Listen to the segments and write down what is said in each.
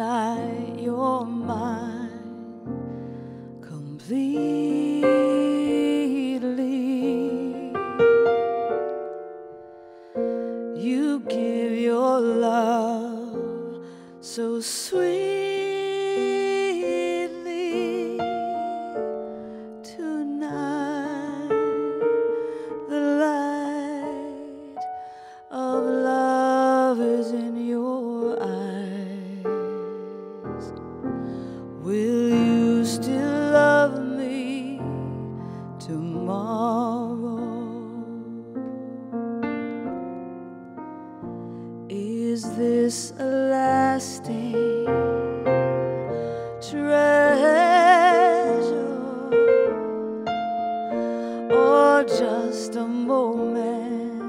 Tonight you're mine completely. You give your love so sweetly. Is this a lasting treasure or just a moment's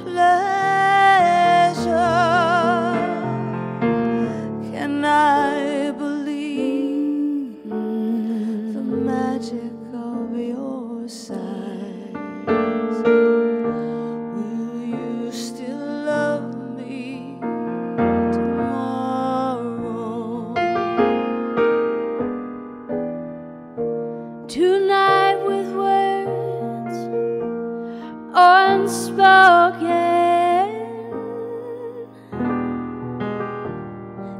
pleasure? Can I believe the magic unspoken,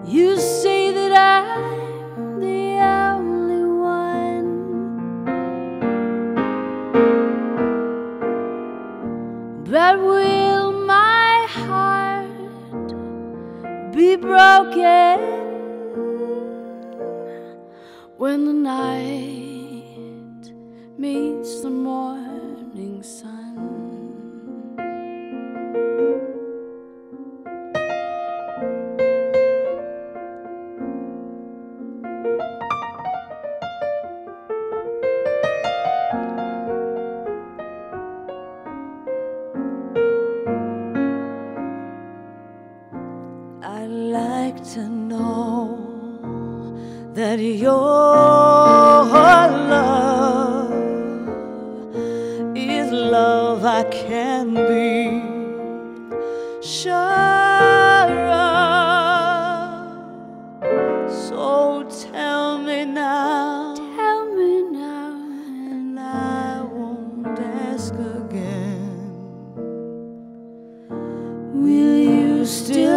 you say that I'm the only one. But will my heart be broken when the night meets the morning like to know that your love is love I can be sure of. So tell me now. Tell me now. And I won't ask again. Will you still?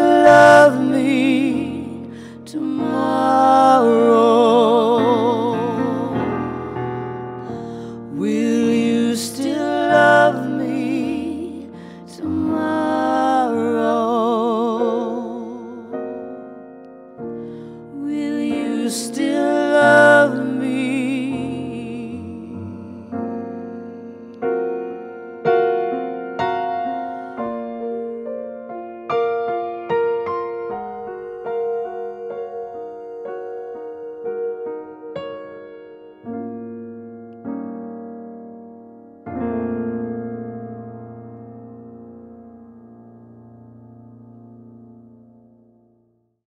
still